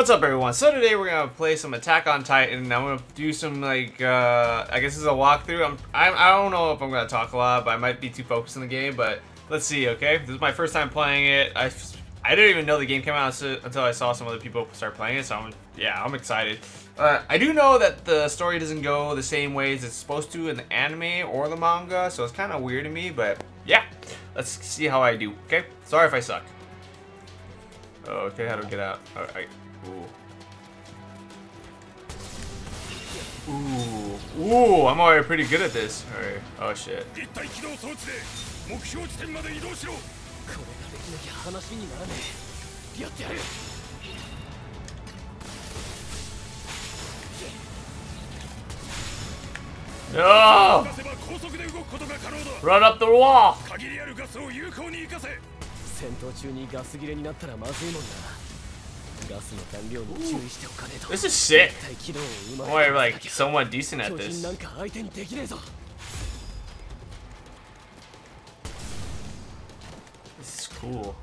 What's up everyone? So today we're gonna play some Attack on Titan. I'm gonna do some like uh, I guess this is a walkthrough. I'm, I'm I don't know if I'm gonna talk a lot, but I might be too focused in the game. But let's see. Okay, this is my first time playing it. I I didn't even know the game came out until I saw some other people start playing it. So I'm yeah I'm excited. Uh, I do know that the story doesn't go the same way as it's supposed to in the anime or the manga, so it's kind of weird to me. But yeah, let's see how I do. Okay, sorry if I suck. Okay, how do we get out? All right. Ooh. Ooh. I'm already pretty good at this. Alright. Oh shit. No! Run up the wall! 戦闘中にガス切れになったらまずいもんな this is sick. Or like somewhat decent at this. This is cool.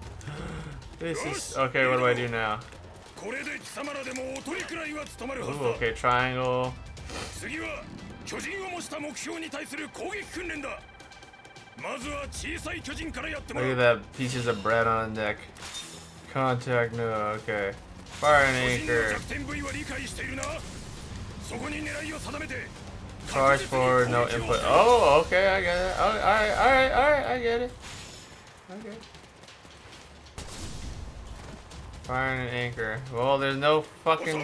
This is okay. What do I do now? Ooh, okay, triangle. Look at that pieces of bread on the deck. Contact, no, okay. Fire an anchor. Charge forward, no input. Oh, okay, I get it. Alright, alright, alright, I get it. Okay. Fire an anchor. Well, there's no fucking...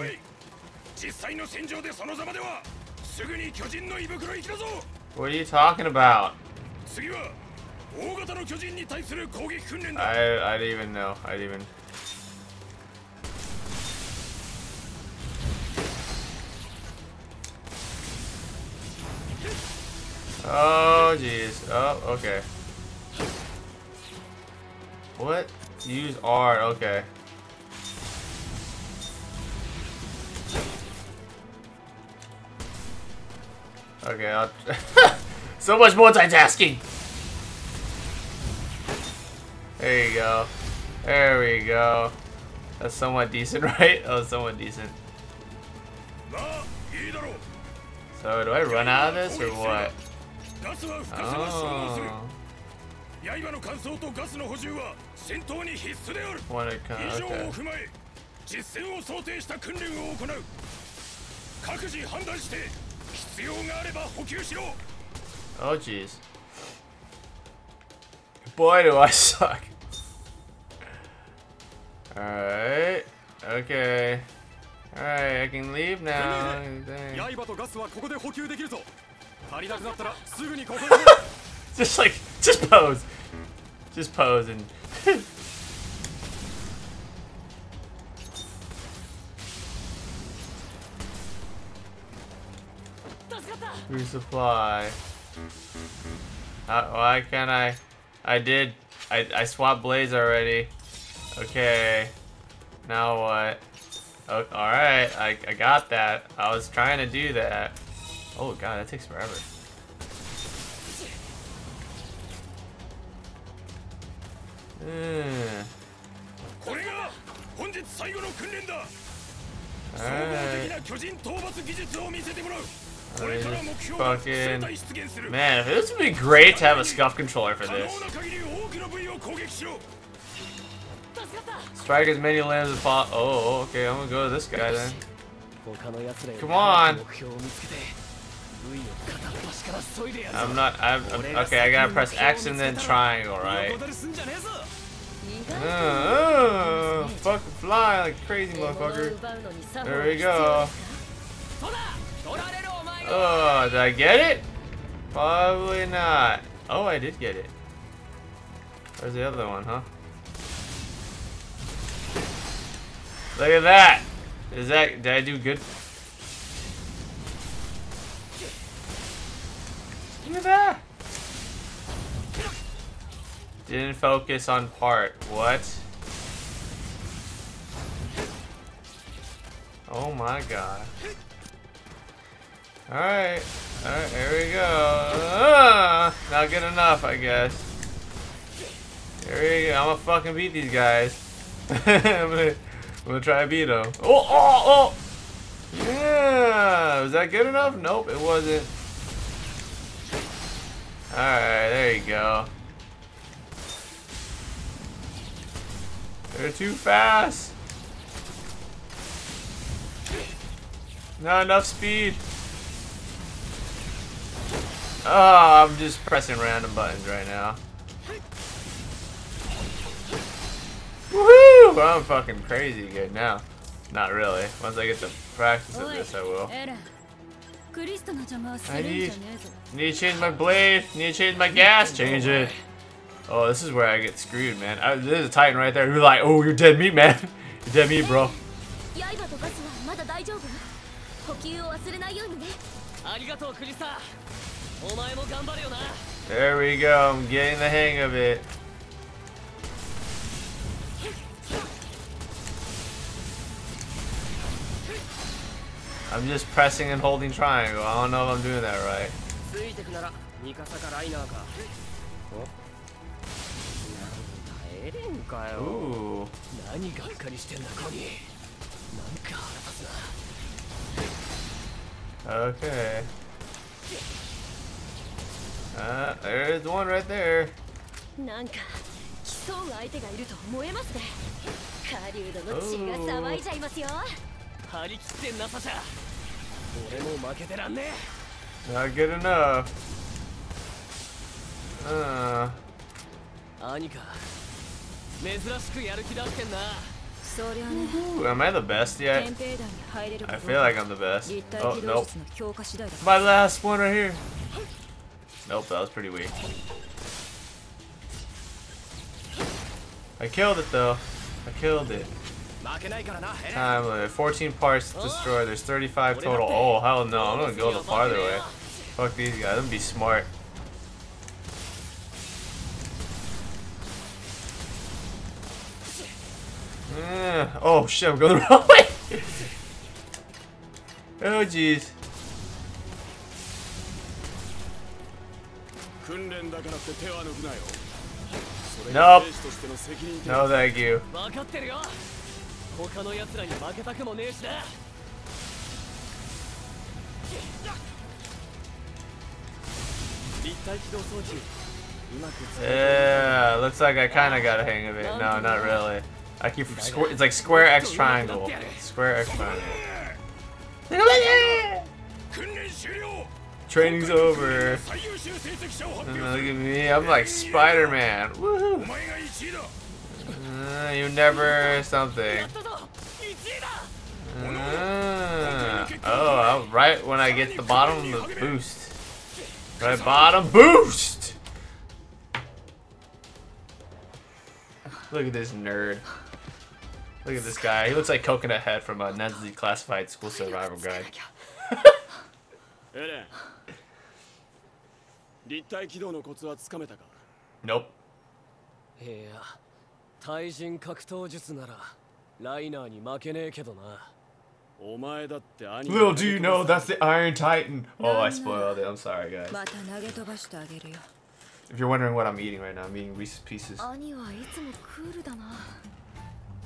What are you talking about? I, I didn't even know. I didn't even... Oh, jeez. Oh, okay. What? Use R, okay. Okay, so much multitasking! There you go. There we go. That's somewhat decent, right? Oh, somewhat decent. So, do I run out of this or what? ガスは不可避が消耗する。刃の乾燥とガスの補充は戦闘に必須である。以上を踏まえ実戦を想定した訓練を行う。各自判断して必要があれば補給しろ。Oh jeez. Boy do I suck. Alright. Okay. Alright, I can leave now. just like, just pose. Just pose and... Resupply. Uh, why can't I? I did. I, I swapped blades already. Okay. Now what? Oh, alright. I, I got that. I was trying to do that. Oh god, that takes forever. Mm. Fucking... Man, this would be great to have a SCUF controller for this. Strike as many limbs as possible. Oh, okay, I'm gonna go to this guy then. Come on! I'm not. I'm, I'm, okay. I gotta press X and then triangle, right? Uh, fuck fly like crazy motherfucker. There we go. Oh, did I get it? Probably not. Oh, I did get it. Where's the other one, huh? Look at that! Is that, did I do good? That! Didn't focus on part. What? Oh my god. Alright. Alright, here we go. Uh, not good enough, I guess. Here we go. I'm gonna fucking beat these guys. I'm, gonna, I'm gonna try to beat them. Oh, oh, oh! Yeah! Was that good enough? Nope, it wasn't. Alright, there you go. They're too fast. Not enough speed. Oh, I'm just pressing random buttons right now. Woohoo! I'm fucking crazy good now. Not really. Once I get to practice of this, I will. I need, need to change my blade. Need to change my gas. Change it. Oh, this is where I get screwed, man. I, there's a Titan right there. You're like, oh, you're dead meat, man. You're dead meat, bro. There we go. I'm getting the hang of it. I'm just pressing and holding triangle. I don't know if I'm doing that right. Ooh. Okay. Uh, there's one right there. なんか競う相手がいると思えますね狩人の血が騒いじゃいますよ張り切ってなさじゃ俺も負けてらんね Not good enough. Uh. 兄か珍しくやる気だってんな Ooh, am I the best yet? I feel like I'm the best. Oh, nope. My last one right here. Nope, that was pretty weak. I killed it though. I killed it. Time limit. 14 parts destroyed. There's 35 total. Oh, hell no. I'm gonna go the farther way. Fuck these guys. I'm be smart. Uh, oh shit, I'm going the wrong way! oh jeez. Nope. No thank you. 他の奴らに負けたくもねえしな Yeah, looks like I kind of got a hang of it. No, not really. I keep square. It's like square X triangle. Square X triangle. Training's over. look at me. I'm like Spider-Man. Woohoo! Uh, you never something. Ah. Oh, right when I get the bottom of the boost. Right bottom boost! Look at this nerd. Look at this guy. He looks like Coconut Head from a Ned's Declassified School Survival Guide. nope. いや、対人格闘術ならライナーに負けねえけどな。Little do you know that's the Iron Titan. Oh, I spoiled it. I'm sorry, guys. If you're wondering what I'm eating right now, I'm eating Reese's Pieces.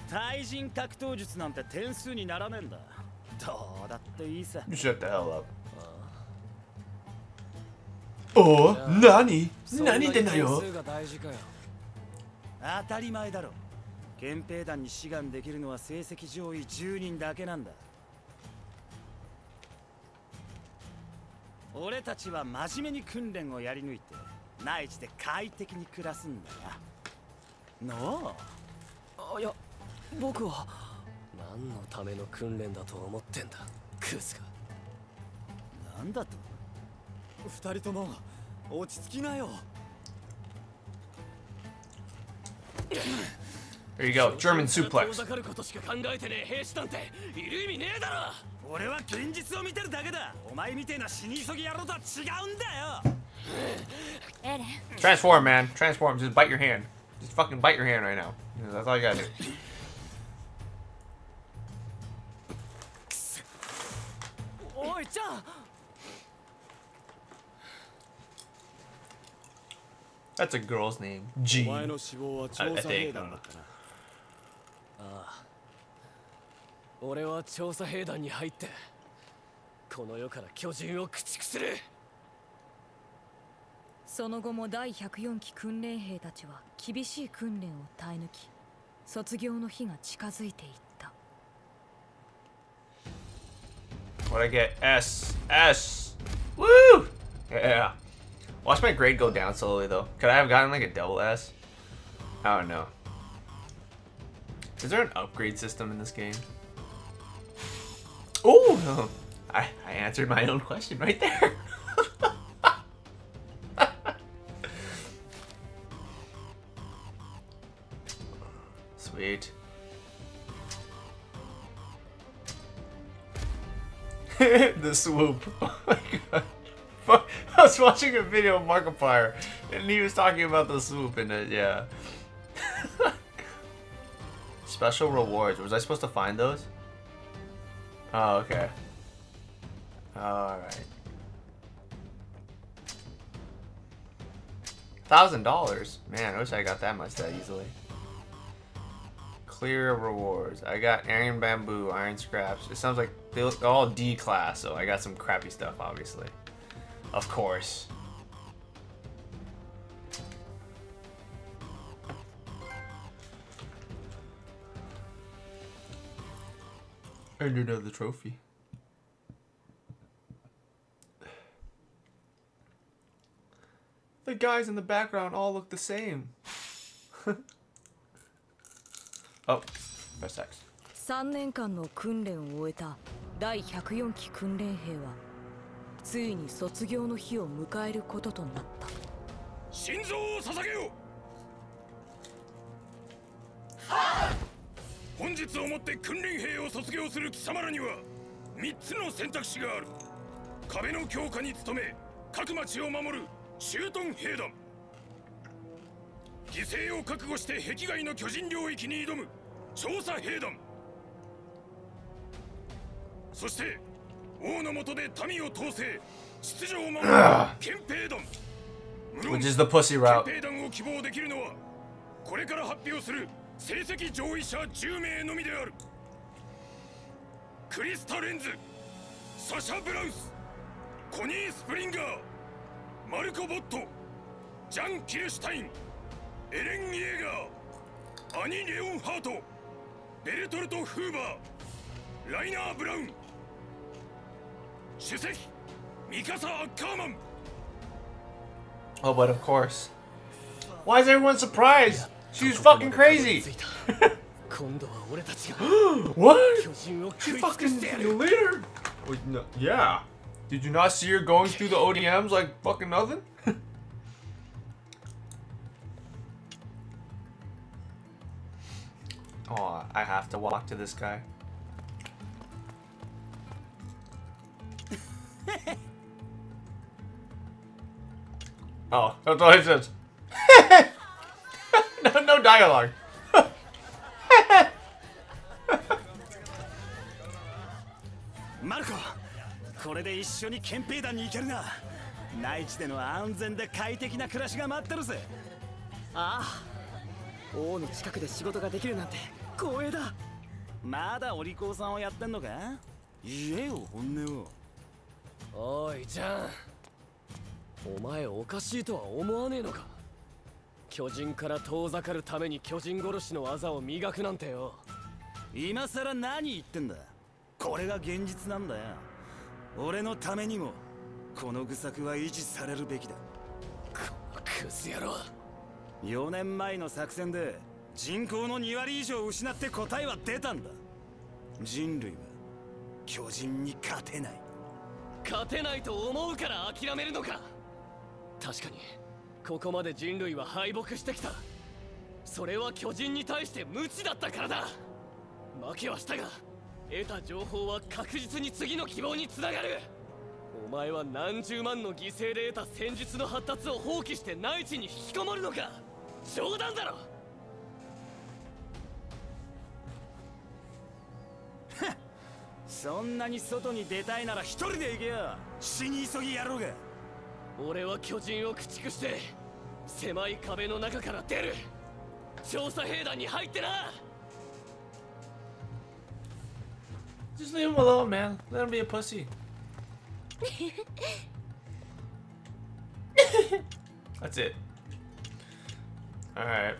対人格闘術なんて点数にならねえんだ。どうだっていいさ。Shut the hell up. お何何言ってんだよ当たり前だろ憲兵団に志願できるのは成績上位10人だけなんだ俺たちは真面目に訓練をやり抜いて内地で快適に暮らすんだよなあいや僕は。何のための訓練だと思ってんだクズが。なんだと？二人とも落ち着きなよ。There you go, German suplex. 俺は現実を見てるだけだお前みてえな死に急ぎ野郎とは違うんだよ Transform, man. Transform. Just bite your hand. Just fucking bite your hand right now. That's all you gotta do. That's a girl's name. G. I, I think. 俺は調査兵団に入ってこの世から巨人を駆逐するその後も第104期訓練兵たちは厳しい訓練を耐え抜き卒業の日が近づいていった What I get? S. S. Woo! Yeah. Watch my grade go down slowly though. Could I have gotten like a double S? I don't know. Is there an upgrade system in this game? Oh! I, I answered my own question right there. Sweet. the swoop. Oh my god. I was watching a video of Markiplier and he was talking about the swoop in it, yeah. Special rewards. Was I supposed to find those? Oh, okay. Alright. Thousand dollars? Man, I wish I got that much that easily. Clear rewards. I got iron bamboo, iron scraps. It sounds like they're all D class, so I got some crappy stuff, obviously. Of course. And another trophy. The guys in the background all look the same. oh, press X. 3年間の訓練を終えた第104期訓練兵はついに卒業の日を迎えることとなった心臓を捧げよはっ本日をもって訓練兵を卒業する貴様らには3つの選択肢がある。壁の強化に努め各町を守る駐屯兵団。犠牲を覚悟して壁外の巨人領域に挑む調査兵団。そして王の下で民を統制秩序を守る憲兵団。Which is the pussy route. 憲兵団を希望できるのはこれから発表する成績上位者10名のみであるクリスタ・レンズサシャ・ブラウスコニー・スプリンガーマルコ・ボットジャン・キルシュタインエレン・イエーガーアニ・レオンハートベルトルト・フーバーライナー・ブラウン主席ミカサ・アッカーマン Oh, but of course. Why is everyone surprised? She's fucking crazy. what? She fucking standing later. No, yeah. Did you not see her going through the ODMs like fucking nothing? oh, I have to walk to this guy. oh, that's all he says. no, dialogue. マルコこれで一緒に憲兵団に行けるな。内地での安全で快適な暮らしが待ってるぜ。ああ王の近くで仕事ができるなんて光栄だ。まだお利口さんをやってんのか？言えよ本音を。おいジャン。お前おかしいとは思わねえのか？巨人から遠ざかるために巨人殺しの技を磨くなんてよ。今さら何言ってんだ。これが現実なんだよ。俺のためにもこの愚策は維持されるべきだ。このクズ野郎。4年前の作戦で人口の2割以上失って答えは出たんだ。人類は巨人に勝てない。勝てないと思うから諦めるのか。確かにここまで人類は敗北してきた。それは巨人に対して無知だったからだ。負けはしたが得た情報は確実に次の希望につながる。お前は何十万の犠牲で得た戦術の発達を放棄して内地に引きこもるのか冗談だろ。そんなに外に出たいなら一人で行けよ。死に急ぎやろうが。俺は巨人を駆逐して狭い壁の中から出る調査兵団に入ってな Just leave him alone, man. Let him be a pussy. That's it. Alright.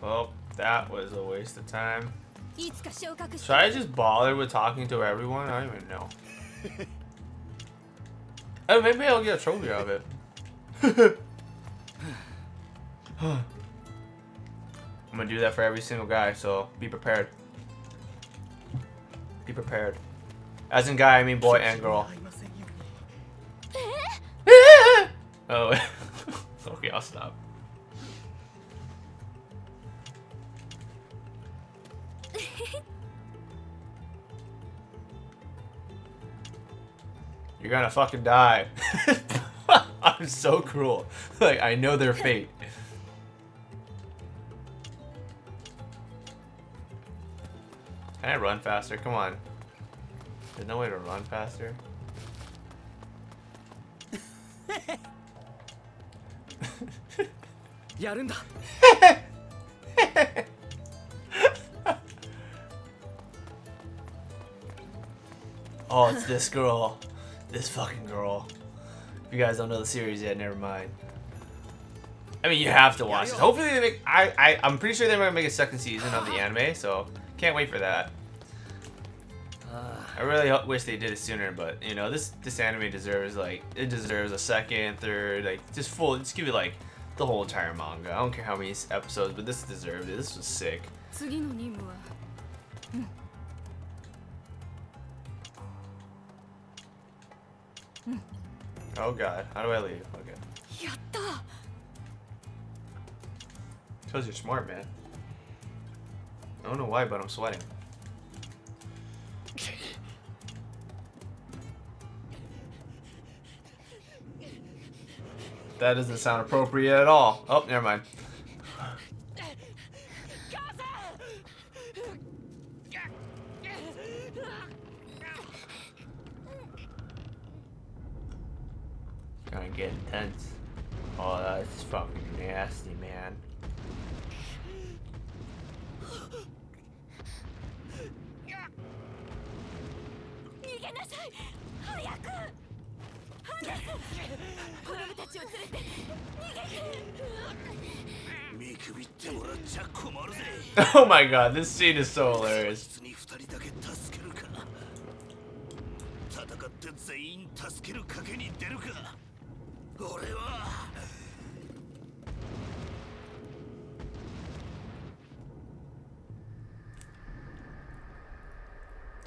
Well, that was a waste of time. いつか昇格し Should I just bother with talking to everyone? I don't even know. oh, maybe I'll get a trophy out of it. I'm gonna do that for every single guy, so be prepared. Be prepared. As in guy, I mean boy and girl. oh, okay, I'll stop. You're gonna fucking die. I'm so cruel. Like, I know their fate. Can I run faster? Come on. There's no way to run faster. oh, it's this girl. This fucking girl. If you guys don't know the series yet, never mind. I mean, you have to watch it. Hopefully they make... I, I, I'm pretty sure they're going to make a second season of the anime, so can't wait for that. I really wish they did it sooner, but you know this this anime deserves like it deserves a second, third, like just full. Just give it like the whole entire manga. I don't care how many episodes, but this deserved it. This was sick. Oh god, how do I leave? Okay. Because you're smart, man. I don't know why, but I'm sweating. That doesn't sound appropriate at all. Oh, never mind. Gonna get intense. Oh, that's fucking nasty, man. Oh my god, this scene is so hilarious.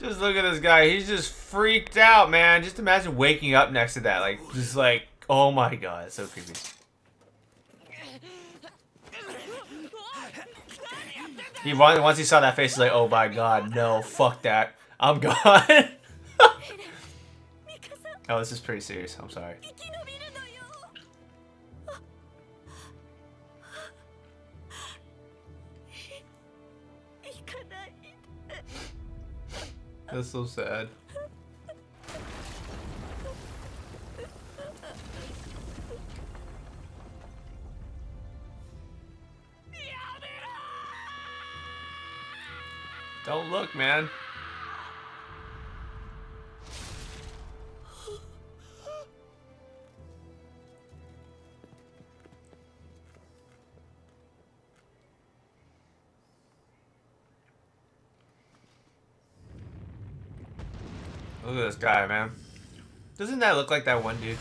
Just look at this guy. He's just freaked out, man. Just imagine waking up next to that. Like, just like, oh my god, it's so creepy. He once he saw that face, he's like, "Oh my god, no, fuck that, I'm gone." oh, this is pretty serious. I'm sorry. That's so sad. Don't look, man. Look at this guy, man. Doesn't that look like that one dude?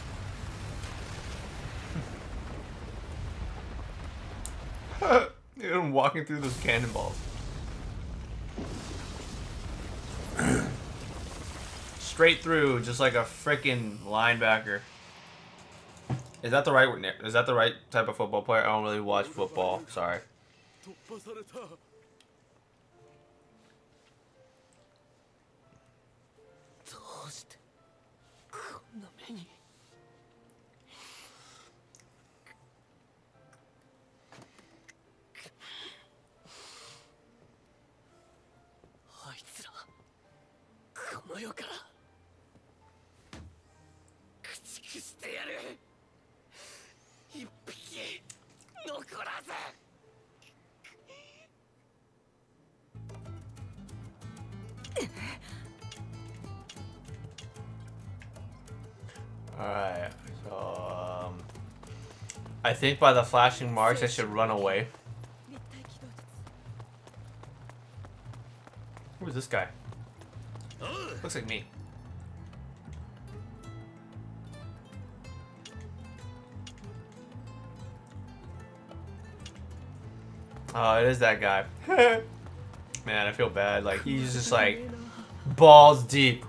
Him walking through those cannonballs. Straight through, just like a freaking linebacker. Is that the right is that the right type of football player? I don't really watch football. Sorry. think by the flashing marks I should run away. Who's this guy? Looks like me. Oh, it is that guy. Man, I feel bad. Like, he's just like, balls deep.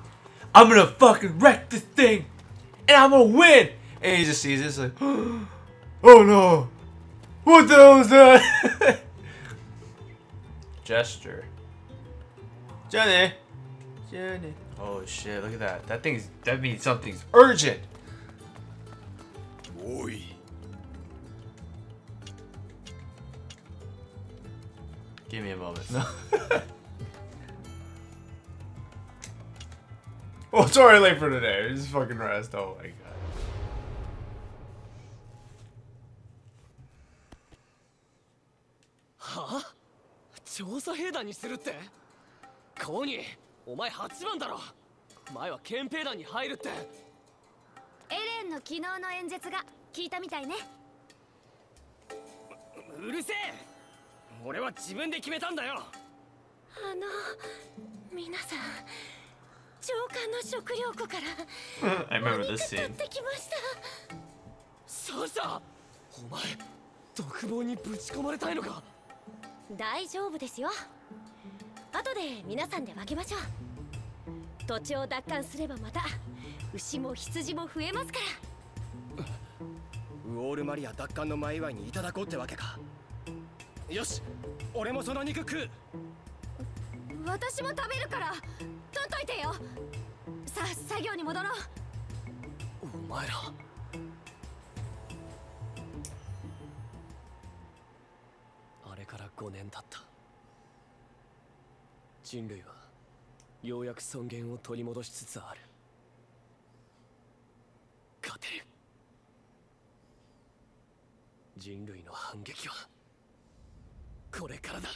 I'm gonna fucking wreck this thing! And I'm gonna win! And he just sees this like, oh no! What the hell is that? Gesture. Jenny! Jenny. Oh shit, look at that. That thing's, that means something's urgent! おい Give me a moment. No. oh, sorry late for today. Just fucking rest. Oh my god. はあ？調査兵団にするって？コーニーお前8番だろ。前は憲兵団に入るって。エレンの昨日の演説が聞いたみたいね。うるせえ。俺は自分で決めたんだよ。あの皆さん長官の食料庫から I remember っ.てきました。サシャお前独房にぶち込まれたいのか？大丈夫ですよ。後で皆さんで分けましょう。土地を奪還すればまた牛も羊も増えますから。ウォールマリア奪還の前祝いにいただこうってわけか。よし俺もその肉食う。私も食べるから取っといてよ。さあ作業に戻ろう。お前られから5年経った人類はようやく尊厳を取り戻しつつある勝てる人類の反撃はこれからだ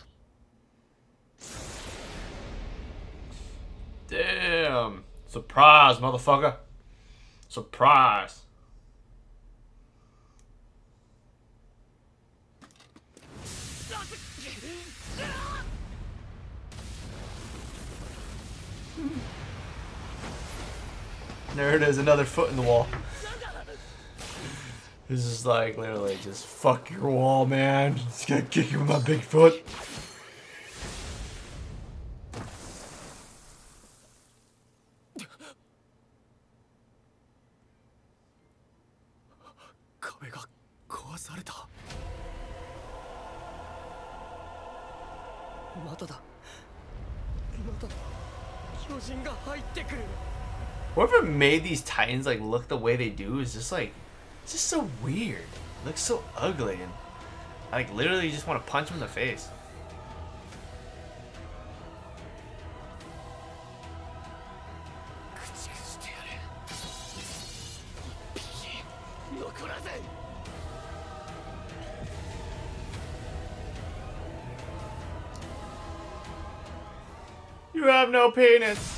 Damn. Surprise, motherfucker. Surprise. There it is, another foot in the wall. This is like literally just fuck your wall, man. Just gonna kick you with my big foot. 壁が壊されたまただまた巨人が入ってくる Whoever made these Titans like look the way they do is just like, it's just so weird. It looks so ugly, and I like literally just want to punch him in the face. You have no penis.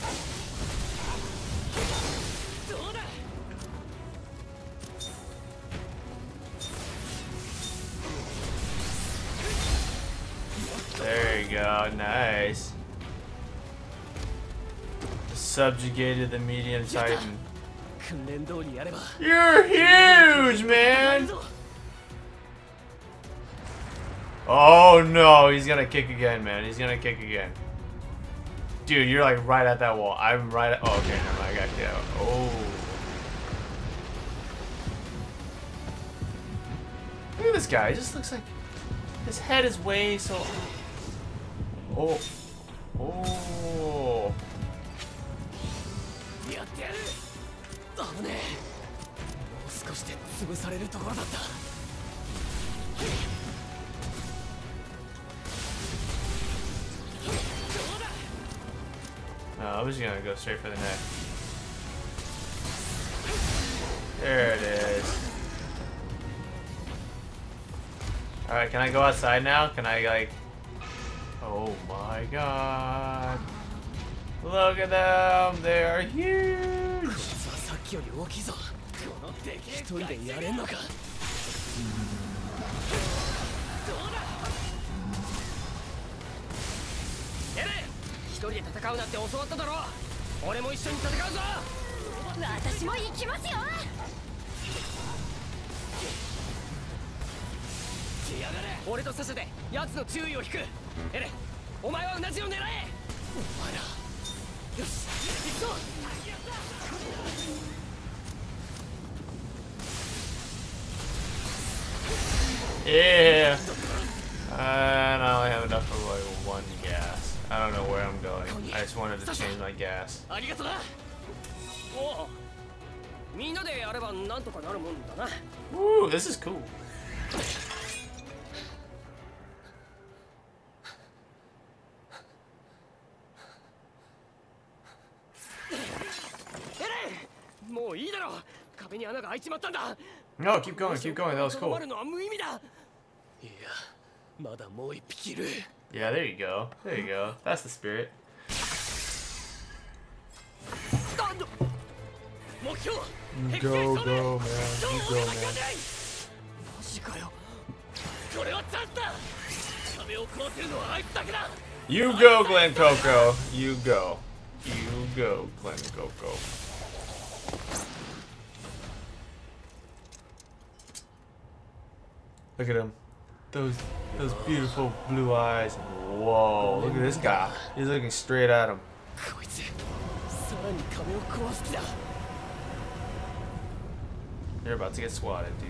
go, nice. Subjugated the medium titan. You're huge, man! Oh no, he's gonna kick again, man. He's gonna kick again. Dude, you're like right at that wall. I'm right at- Oh, okay, no. I got you out. Oh. Look at this guy. He just looks like... His head is way so... Oh. Oh. やってやる危ねえもう少しで潰されるところだった I'm just gonna go straight for the neck. There it is. Alright, can I go outside now? Can I, like... Oh my god. Look at them. They are huge. 俺とサシャで奴の注意を引くエレンお前はうなじを狙えお前らよし行くぞ Yeah! And I only have enough for like one gas. I don't know where I'm going. I just wanted to change my gas. ありがとなおうみんなでやればなんとかなるもんだな Ooh, this is cool. に穴が開いちまったんだ No, keep going, keep going. That was とど cool. まるのは無意味だいやまだもう一匹いる Yeah, there you go. There you go. That's the spirit. なんだ目標 Go, go, man. 超 You 大 go, 高 man. でマジかよこれはチャンスだ壁を壊せるのはあいつだけだ You go, Glen Coco. You go. You go, Glen Coco. Look at him. Those those beautiful blue eyes. Whoa, look at this guy. He's looking straight at him. You're about to get swatted, dude.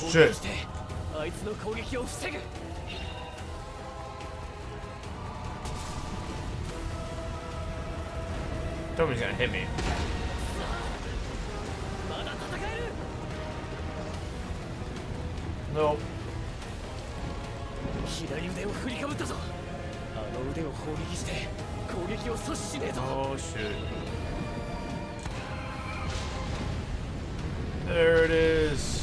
Oh shit. Somebody's gonna hit me. No. Nope. Oh shit. There it is.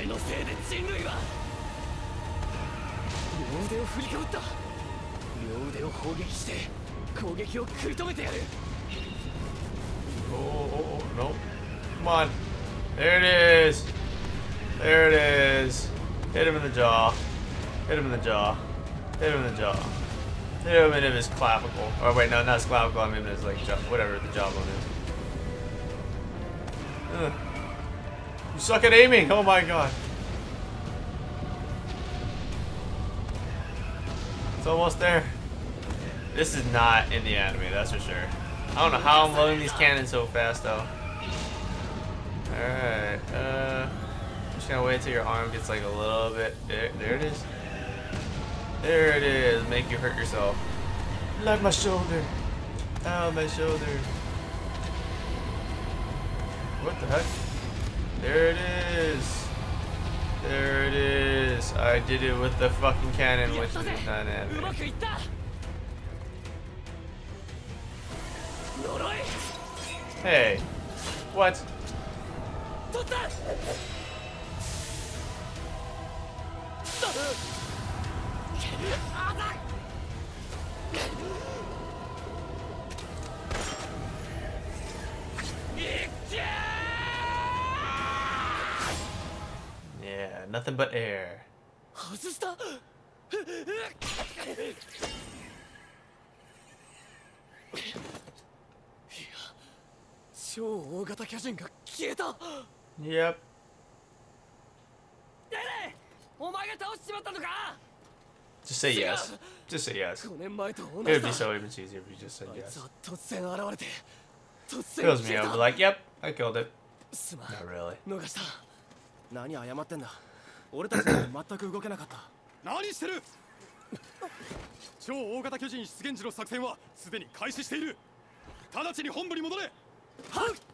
お前のせいで人類は両腕を振りかぶった両腕を砲撃して攻撃を食い止めてやる Oh, oh, oh, no. Come on. There it is. There it is. Hit him in the jaw. Hit him in the jaw. Hit him in the jaw. Hit him in his clavicle. Oh wait, no, not his clavicle. I mean his like jaw, whatever the jawbone is. Suck at aiming. Oh my god. It's almost there. This is not in the anime, that's for sure. I don't know how I'm loading these cannons so fast though. Alright, uh just gonna wait until your arm gets like a little bit there there it is. There it is, make you hurt yourself. Like my shoulder. Ow my shoulder. What the heck? There it is. There it is. I did it with the fucking cannon, which is not happen. Hey. What? Nothing but air. 外したいや超大型巨人が消えた Yep. デレお前が倒しちまったのか Just say yes. Just say yes. 5年前と同 It じ would だ be so much easier if you just said あいつ yes. は突然現れて突 If 然 it was me, 消 I え would た be like, yep, I killed it. すまん Not really. 俺たちも全く動けなかった。何してる？超大型巨人出現時の作戦はすでに開始している。直ちに本部に戻れ。はっ！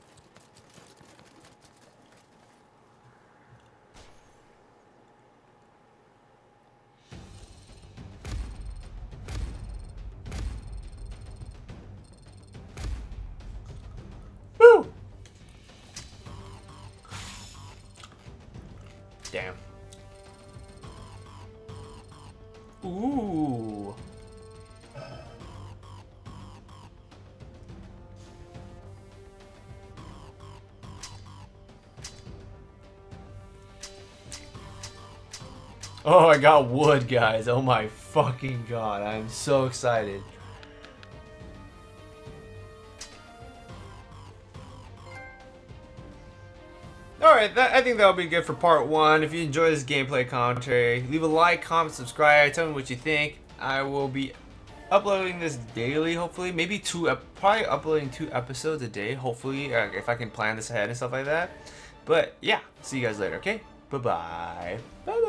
Oh, I got wood, guys. Oh my fucking god. I'm so excited. Alright, I think that'll be good for part one. If you enjoy this gameplay commentary, leave a like, comment, subscribe, tell me what you think. I will be uploading this daily, hopefully. Maybe two, probably uploading two episodes a day, hopefully, uh, if I can plan this ahead and stuff like that. But yeah, see you guys later, okay? Bye-bye. Bye-bye.